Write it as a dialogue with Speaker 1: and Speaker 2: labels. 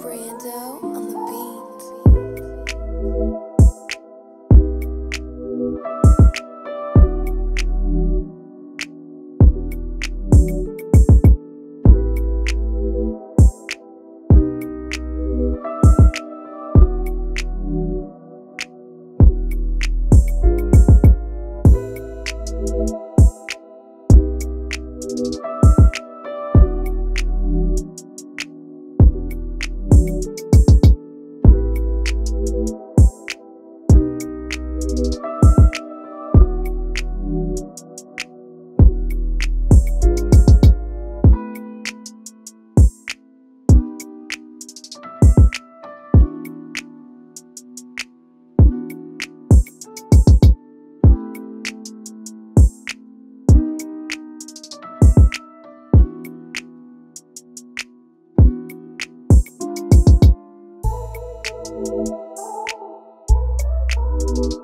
Speaker 1: Brando
Speaker 2: Thank you.